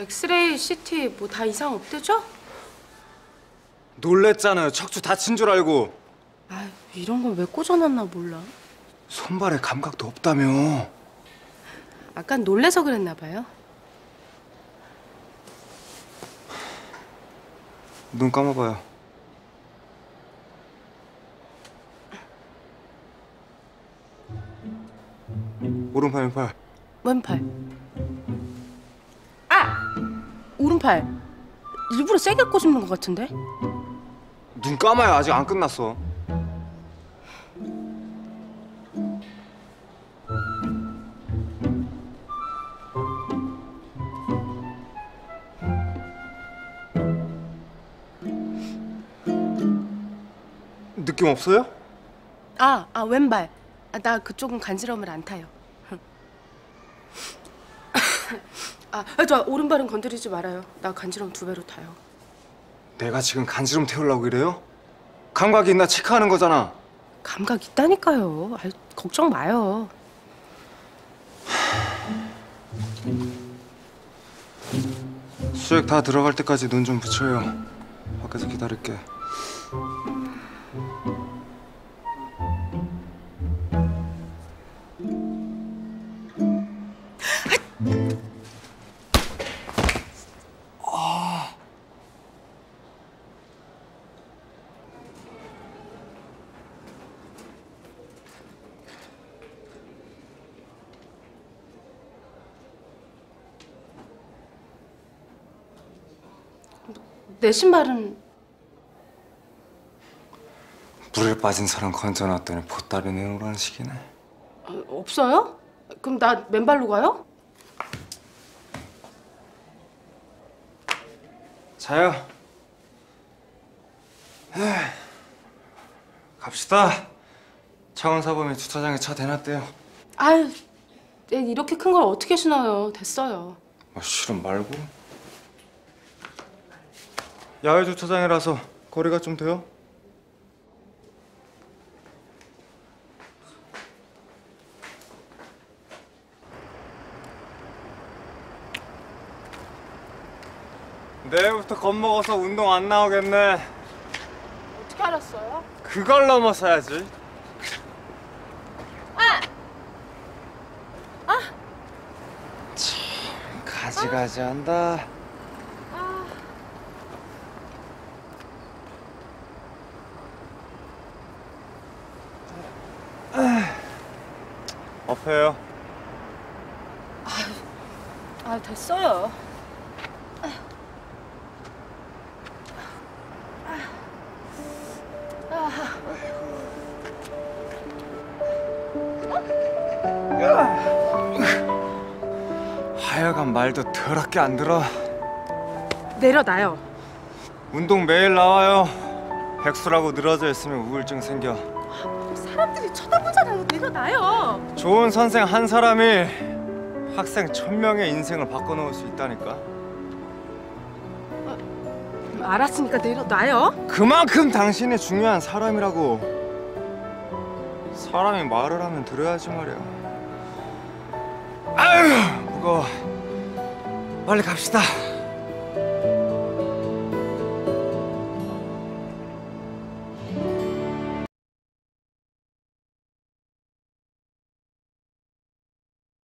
엑스레이, CT 뭐 다 이상 없대죠? 놀랬잖아요. 척추 다친 줄 알고. 아 이런 걸 왜 꽂아놨나 몰라. 손발에 감각도 없다며. 아까 놀래서 그랬나 봐요. 눈 감아봐요. 오른팔 왼팔. 왼팔. 오른팔. 일부러 세게 꽂는 것 같은데? 눈 감아요. 아직 안 끝났어. 느낌 없어요? 아, 아 왼발. 아, 나 그쪽은 간지러움을 안 타요. 아, 저 오른발은 건드리지 말아요. 나 간지러움 두 배로 타요. 내가 지금 간지럼 태우려고 이래요? 감각이 있나 체크하는 거잖아. 감각 있다니까요. 아, 걱정 마요. 수액 다 들어갈 때까지 눈 좀 붙여요. 밖에서 기다릴게. 내 신발은 물에 빠진 사람 건져놨더니 보따리 내놓으라는 식이네. 어, 없어요? 그럼 나 맨발로 가요? 자요. 에휴, 갑시다. 차원 사범이 주차장에 차 대놨대요. 아유, 얘 이렇게 큰 걸 어떻게 신어요? 됐어요. 아, 실은 말고. 야외 주차장이라서 거리가 좀 돼요. 내일부터 겁먹어서 운동 안 나오겠네. 어떻게 알았어요? 그걸 넘어서야지. 참 가지가지 한다. 업해요. 아, 됐어요. 하여간 말도 더럽게 안 들어. 내려놔요. 운동 매일 나와요. 백수라고 늘어져 있으면 우울증 생겨. 사람들이 쳐다보잖아요. 내려놔요. 좋은 선생 한 사람이 학생 천 명의 인생을 바꿔놓을 수 있다니까. 알았으니까 내려놔요. 그만큼 당신이 중요한 사람이라고. 사람이 말을 하면 들어야지 말이야. 아유 무거워. 빨리 갑시다.